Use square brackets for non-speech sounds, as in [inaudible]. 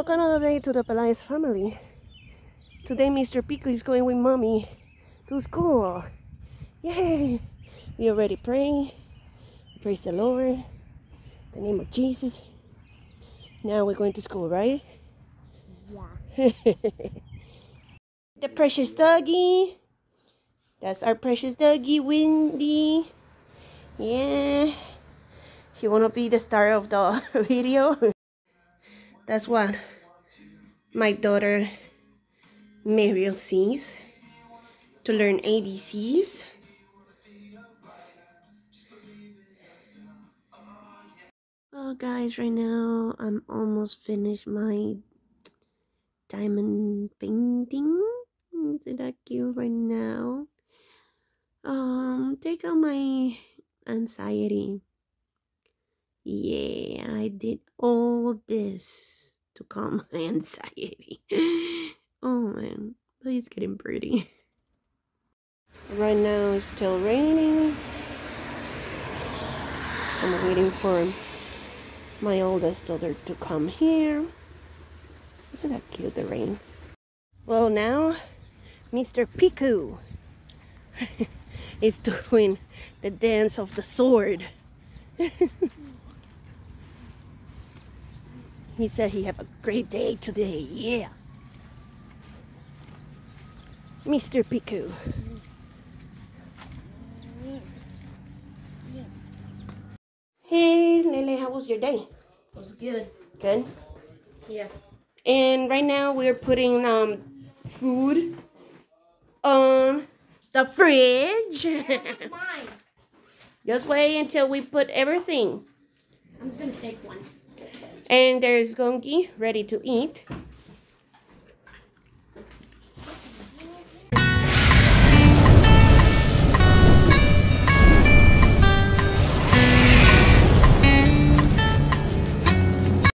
Welcome another day to the Pelaez family. Today Mr. Pico is going with mommy to school. Yay! We already pray. Praise the Lord. The name of Jesus. Now we're going to school, right? Yeah. [laughs] the precious doggy. That's our precious doggy, Windy. Yeah. She wanna be the star of the [laughs] video. That's what my daughter Mariel sees to learn ABCs. Oh guys, right now I'm almost finished my diamond painting. Isn't that cute right now? Um, take out my anxiety. Yeah, I did all this to calm my [laughs] anxiety. Oh man, but it's getting pretty. Right now it's still raining. I'm waiting for my oldest daughter to come here. Isn't that cute, the rain? Well, now Mr. Piku [laughs] is doing the dance of the sword. [laughs] he said he have a great day today. Yeah. Mr. Piku. Hey, Lele, how was your day? It was good. Good. Yeah. And right now we're putting um food on the fridge. [laughs] Mine. Just wait until we put everything. I'm just gonna take one. And there's gongi ready to eat.